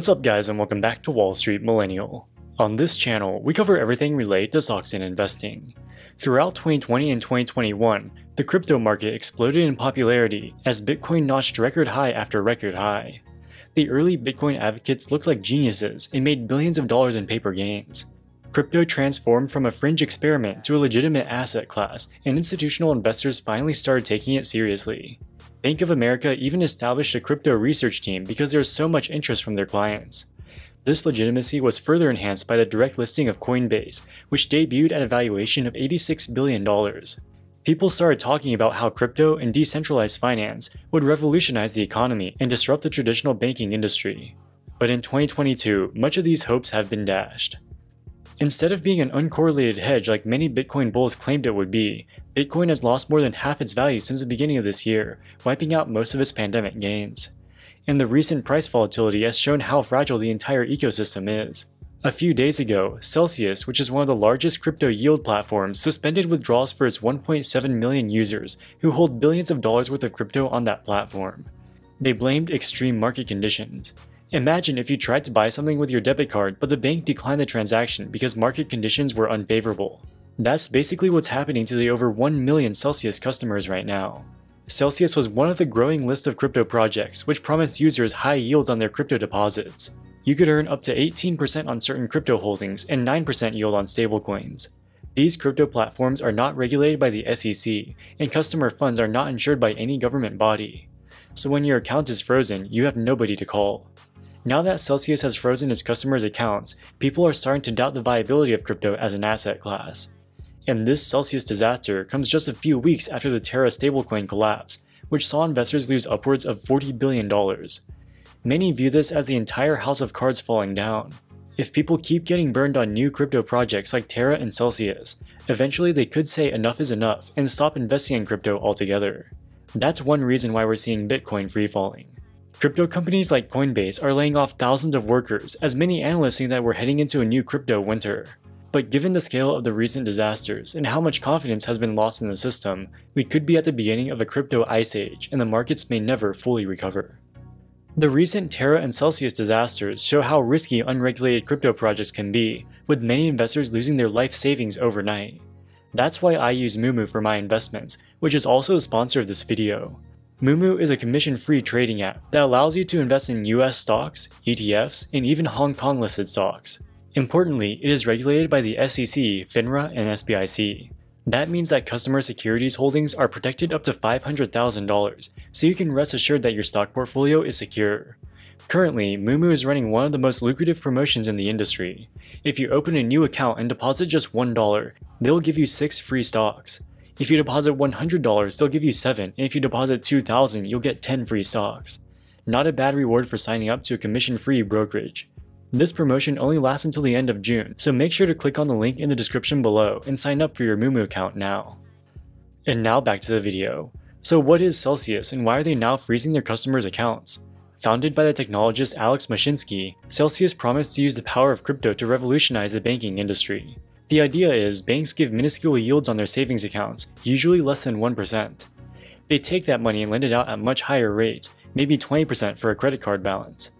What's up guys and welcome back to Wall Street Millennial. On this channel, we cover everything related to stocks and investing. Throughout 2020 and 2021, the crypto market exploded in popularity as Bitcoin notched record high after record high. The early Bitcoin advocates looked like geniuses and made billions of dollars in paper gains. Crypto transformed from a fringe experiment to a legitimate asset class, and institutional investors finally started taking it seriously. Bank of America even established a crypto research team because there was so much interest from their clients. This legitimacy was further enhanced by the direct listing of Coinbase, which debuted at a valuation of $86 billion. People started talking about how crypto and decentralized finance would revolutionize the economy and disrupt the traditional banking industry. But in 2022, much of these hopes have been dashed. Instead of being an uncorrelated hedge like many Bitcoin bulls claimed it would be, Bitcoin has lost more than half its value since the beginning of this year, wiping out most of its pandemic gains. And the recent price volatility has shown how fragile the entire ecosystem is. A few days ago, Celsius, which is one of the largest crypto yield platforms, suspended withdrawals for its 1.7 million users who hold billions of dollars worth of crypto on that platform. They blamed extreme market conditions. Imagine if you tried to buy something with your debit card, but the bank declined the transaction because market conditions were unfavorable. That's basically what's happening to the over 1 million Celsius customers right now. Celsius was one of the growing list of crypto projects which promised users high yields on their crypto deposits. You could earn up to 18% on certain crypto holdings and 9% yield on stablecoins. These crypto platforms are not regulated by the SEC, and customer funds are not insured by any government body. So when your account is frozen, you have nobody to call. Now that Celsius has frozen its customers' accounts, people are starting to doubt the viability of crypto as an asset class. And this Celsius disaster comes just a few weeks after the Terra stablecoin collapse, which saw investors lose upwards of $40 billion. Many view this as the entire house of cards falling down. If people keep getting burned on new crypto projects like Terra and Celsius, eventually they could say enough is enough and stop investing in crypto altogether. That's one reason why we're seeing Bitcoin free falling. Crypto companies like Coinbase are laying off thousands of workers, as many analysts think that we're heading into a new crypto winter. But given the scale of the recent disasters and how much confidence has been lost in the system, we could be at the beginning of a crypto ice age and the markets may never fully recover. The recent Terra and Celsius disasters show how risky unregulated crypto projects can be, with many investors losing their life savings overnight. That's why I use Moomoo for my investments, which is also the sponsor of this video. Moomoo is a commission-free trading app that allows you to invest in US stocks, ETFs, and even Hong Kong listed stocks. Importantly, it is regulated by the SEC, FINRA, and SIPC. That means that customer securities holdings are protected up to $500,000, so you can rest assured that your stock portfolio is secure. Currently, Moomoo is running one of the most lucrative promotions in the industry. If you open a new account and deposit just $1, they'll give you 6 free stocks. If you deposit $100, they'll give you 7, and if you deposit 2000 you'll get 10 free stocks. Not a bad reward for signing up to a commission-free brokerage. This promotion only lasts until the end of June, so make sure to click on the link in the description below and sign up for your Moomoo account now. And now back to the video. So what is Celsius and why are they now freezing their customers' accounts? Founded by the technologist Alex Mashinsky, Celsius promised to use the power of crypto to revolutionize the banking industry. The idea is banks give minuscule yields on their savings accounts, usually less than 1%. They take that money and lend it out at much higher rates, maybe 20% for a credit card balance.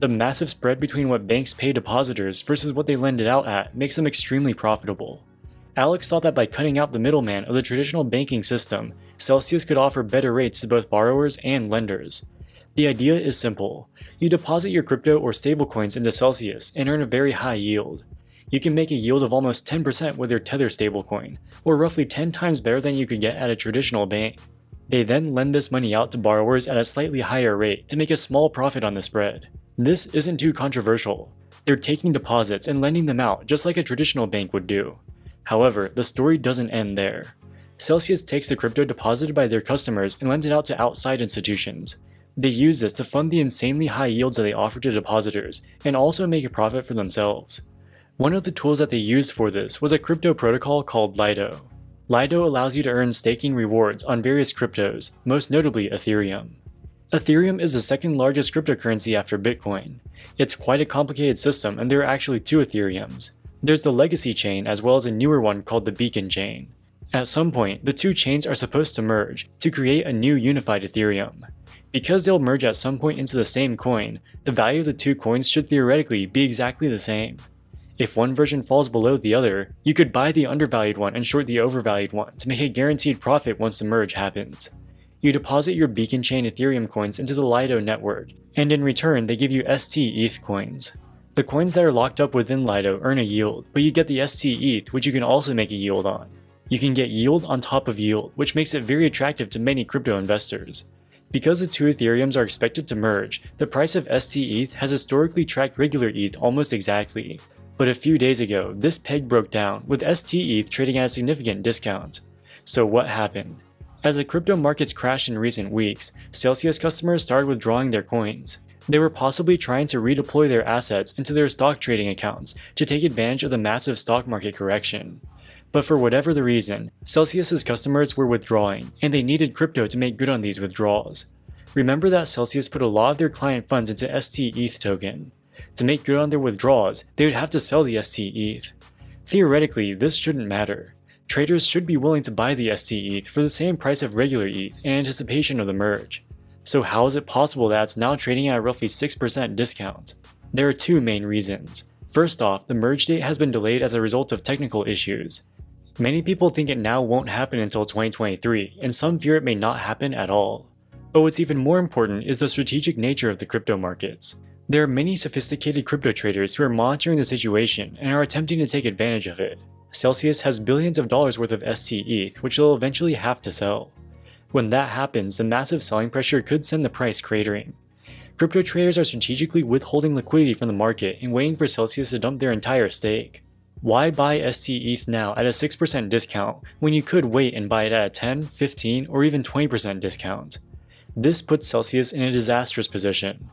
The massive spread between what banks pay depositors versus what they lend it out at makes them extremely profitable. Alex thought that by cutting out the middleman of the traditional banking system, Celsius could offer better rates to both borrowers and lenders. The idea is simple. You deposit your crypto or stablecoins into Celsius and earn a very high yield you can make a yield of almost 10% with your Tether stablecoin, or roughly 10 times better than you could get at a traditional bank. They then lend this money out to borrowers at a slightly higher rate to make a small profit on the spread. This isn't too controversial. They're taking deposits and lending them out just like a traditional bank would do. However, the story doesn't end there. Celsius takes the crypto deposited by their customers and lends it out to outside institutions. They use this to fund the insanely high yields that they offer to depositors and also make a profit for themselves. One of the tools that they used for this was a crypto protocol called Lido. Lido allows you to earn staking rewards on various cryptos, most notably Ethereum. Ethereum is the second largest cryptocurrency after Bitcoin. It's quite a complicated system and there are actually two Ethereums. There's the legacy chain as well as a newer one called the beacon chain. At some point, the two chains are supposed to merge to create a new unified Ethereum. Because they'll merge at some point into the same coin, the value of the two coins should theoretically be exactly the same. If one version falls below the other, you could buy the undervalued one and short the overvalued one to make a guaranteed profit once the merge happens. You deposit your Beacon Chain Ethereum coins into the Lido network, and in return they give you stETH coins. The coins that are locked up within Lido earn a yield, but you get the stETH which you can also make a yield on. You can get yield on top of yield, which makes it very attractive to many crypto investors. Because the two Ethereums are expected to merge, the price of stETH has historically tracked regular ETH almost exactly. But a few days ago, this peg broke down, with stETH trading at a significant discount. So what happened? As the crypto markets crashed in recent weeks, Celsius customers started withdrawing their coins. They were possibly trying to redeploy their assets into their stock trading accounts to take advantage of the massive stock market correction. But for whatever the reason, Celsius's customers were withdrawing, and they needed crypto to make good on these withdrawals. Remember that Celsius put a lot of their client funds into stETH token. To make good on their withdrawals, they would have to sell the stETH. Theoretically, this shouldn't matter. Traders should be willing to buy the stETH for the same price of regular ETH in anticipation of the merge. So how is it possible that it's now trading at a roughly 6% discount? There are two main reasons. First off, the merge date has been delayed as a result of technical issues. Many people think it now won't happen until 2023, and some fear it may not happen at all. But what's even more important is the strategic nature of the crypto markets. There are many sophisticated crypto traders who are monitoring the situation and are attempting to take advantage of it. Celsius has billions of dollars worth of stETH, which they'll eventually have to sell. When that happens, the massive selling pressure could send the price cratering. Crypto traders are strategically withholding liquidity from the market and waiting for Celsius to dump their entire stake. Why buy ST now at a 6% discount when you could wait and buy it at a 10, 15, or even 20% discount? This puts Celsius in a disastrous position.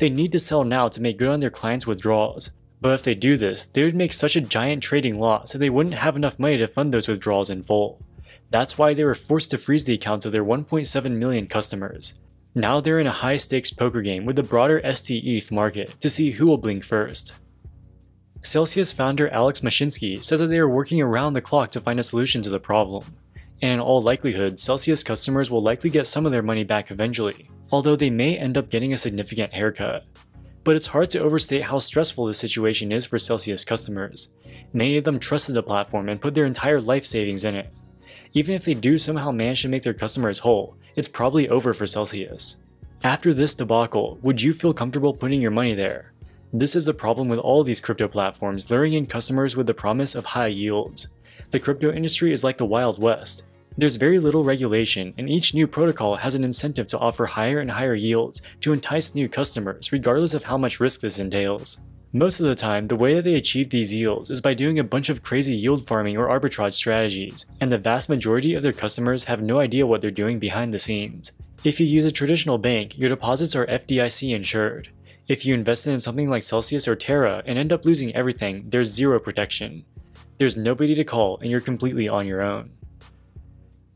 They need to sell now to make good on their clients' withdrawals, but if they do this, they would make such a giant trading loss that they wouldn't have enough money to fund those withdrawals in full. That's why they were forced to freeze the accounts of their 1.7 million customers. Now they're in a high stakes poker game with the broader stETH market to see who will blink first. Celsius founder Alex Mashinsky says that they are working around the clock to find a solution to the problem. And in all likelihood, Celsius customers will likely get some of their money back eventually, although they may end up getting a significant haircut. But it's hard to overstate how stressful this situation is for Celsius customers. Many of them trusted the platform and put their entire life savings in it. Even if they do somehow manage to make their customers whole, it's probably over for Celsius. After this debacle, would you feel comfortable putting your money there? This is the problem with all these crypto platforms luring in customers with the promise of high yields. The crypto industry is like the Wild West. There's very little regulation, and each new protocol has an incentive to offer higher and higher yields to entice new customers, regardless of how much risk this entails. Most of the time, the way that they achieve these yields is by doing a bunch of crazy yield farming or arbitrage strategies, and the vast majority of their customers have no idea what they're doing behind the scenes. If you use a traditional bank, your deposits are FDIC insured. If you invested in something like Celsius or Terra and end up losing everything, there's zero protection. There's nobody to call and you're completely on your own.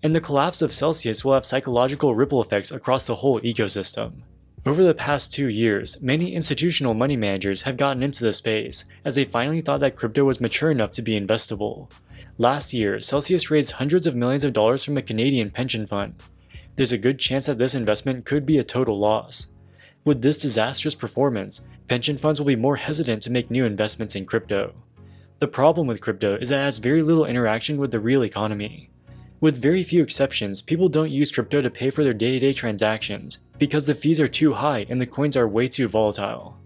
And the collapse of Celsius will have psychological ripple effects across the whole ecosystem. Over the past two years, many institutional money managers have gotten into the space as they finally thought that crypto was mature enough to be investable. Last year, Celsius raised hundreds of millions of dollars from a Canadian pension fund. There's a good chance that this investment could be a total loss. With this disastrous performance, pension funds will be more hesitant to make new investments in crypto. The problem with crypto is that it has very little interaction with the real economy. With very few exceptions, people don't use crypto to pay for their day-to-day transactions because the fees are too high and the coins are way too volatile.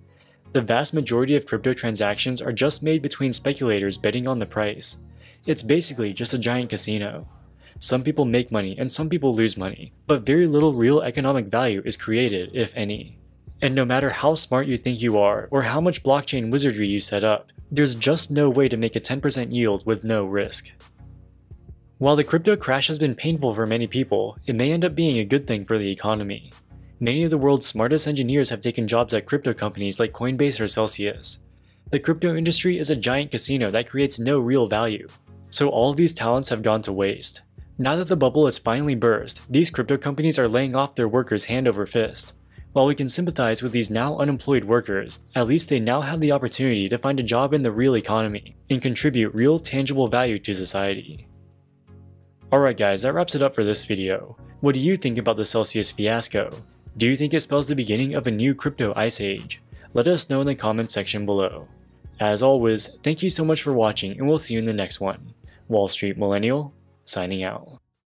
The vast majority of crypto transactions are just made between speculators betting on the price. It's basically just a giant casino. Some people make money and some people lose money, but very little real economic value is created, if any. And no matter how smart you think you are, or how much blockchain wizardry you set up, there's just no way to make a 10% yield with no risk. While the crypto crash has been painful for many people, it may end up being a good thing for the economy. Many of the world's smartest engineers have taken jobs at crypto companies like Coinbase or Celsius. The crypto industry is a giant casino that creates no real value. So all these talents have gone to waste. Now that the bubble has finally burst, these crypto companies are laying off their workers hand over fist. While we can sympathize with these now unemployed workers, at least they now have the opportunity to find a job in the real economy and contribute real tangible value to society. Alright guys, that wraps it up for this video. What do you think about the Celsius fiasco? Do you think it spells the beginning of a new crypto ice age? Let us know in the comments section below. As always, thank you so much for watching and we'll see you in the next one. Wall Street Millennial, signing out.